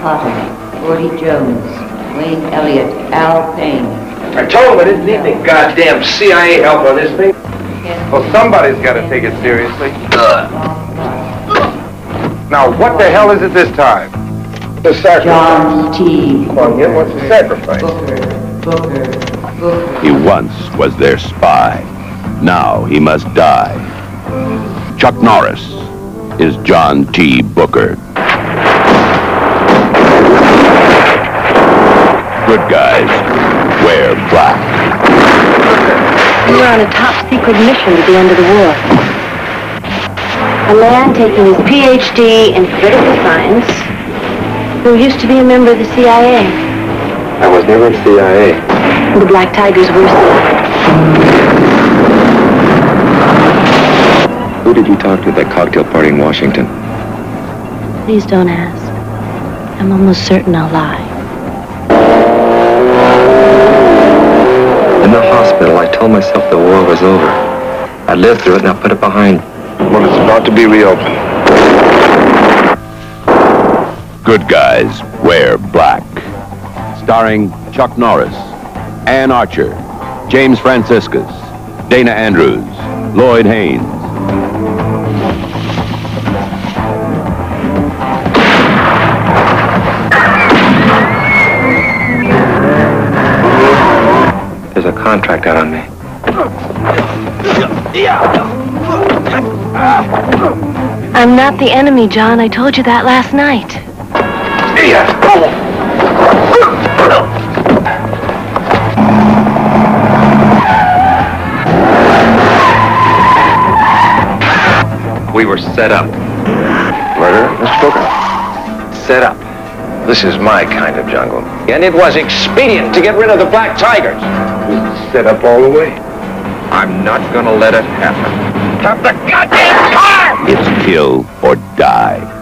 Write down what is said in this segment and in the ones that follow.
Potter, Gordy Jones, Wayne Elliott, Al Payne. I told him I didn't need any goddamn CIA help on this thing. Well, somebody's got to take it seriously. Now, what the hell is it this time? The sacrifice. John T. Come on, what's the sacrifice? Booker, Booker, Booker. He once was their spy. Now he must die. Chuck Norris is John T. Booker. Good guys wear black. We were on a top secret mission at the end of the war. A man taking his PhD in political science who used to be a member of the CIA. I was never in CIA. The Black Tigers were selected. Who did you talk to at that cocktail party in Washington? Please don't ask. I'm almost certain I'll lie. In the hospital, I told myself the war was over. I lived through it and I put it behind. Well, it's about to be reopened. Good guys wear black. Starring Chuck Norris, Anne Archer, James Franciscus, Dana Andrews, Lloyd Haynes. Contract out on me. I'm not the enemy, John. I told you that last night. We were set up. Murder, Mr. Booker? Set up. This is my kind of jungle. And it was expedient to get rid of the black tigers. Set up all the way. I'm not gonna let it happen. Stop the goddamn car! It's kill or die.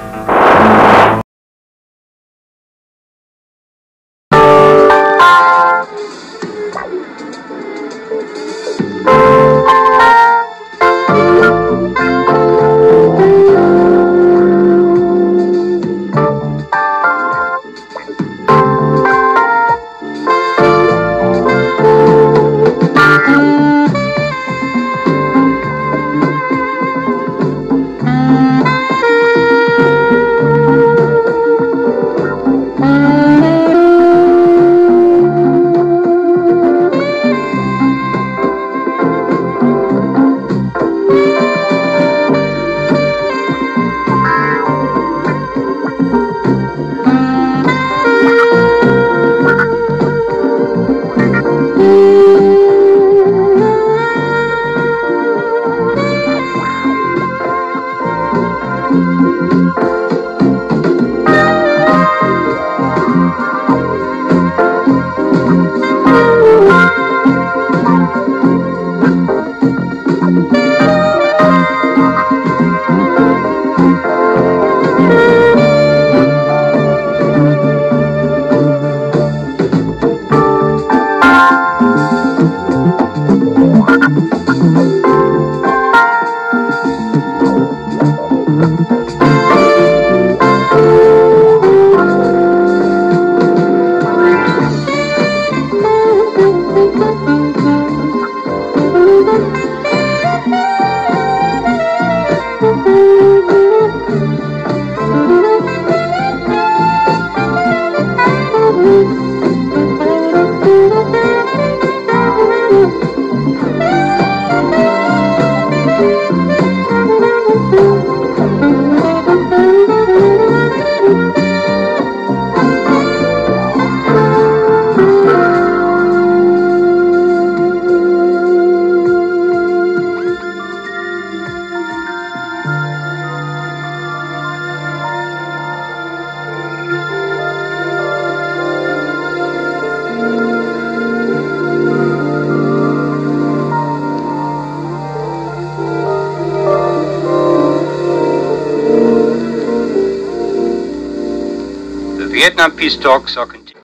Vietnam peace talks are continuing.